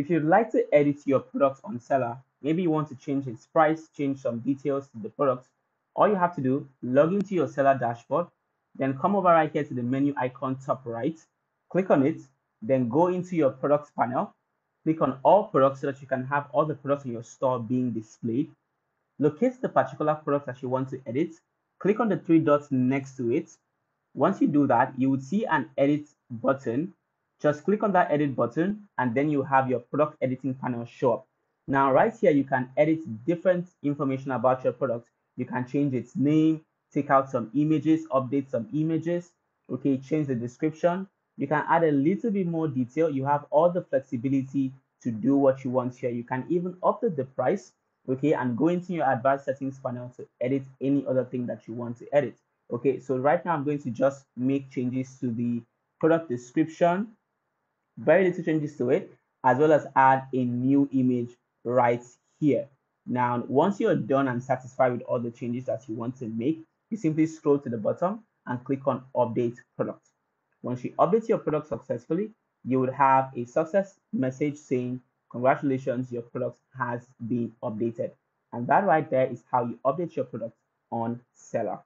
if you'd like to edit your product on Selar, maybe you want to change its price, change some details to the product, all you have to do, log into your Selar dashboard, then come over right here to the menu icon top right, click on it, then go into your products panel, click on all products so that you can have all the products in your store being displayed. Locate the particular product that you want to edit, click on the three dots next to it. Once you do that, you would see an edit button. Just click on that edit button and then you have your product editing panel show up. Now, right here, you can edit different information about your product. You can change its name, take out some images, update some images, okay, change the description. You can add a little bit more detail. You have all the flexibility to do what you want here. You can even update the price, okay, and go into your advanced settings panel to edit any other thing that you want to edit. Okay, so right now I'm going to just make changes to the product description, very little changes to it, as well as add a new image right here. Now, once you're done and satisfied with all the changes that you want to make, you simply scroll to the bottom and click on update product. Once you update your product successfully, you would have a success message saying, congratulations, your product has been updated. And that right there is how you update your product on Selar.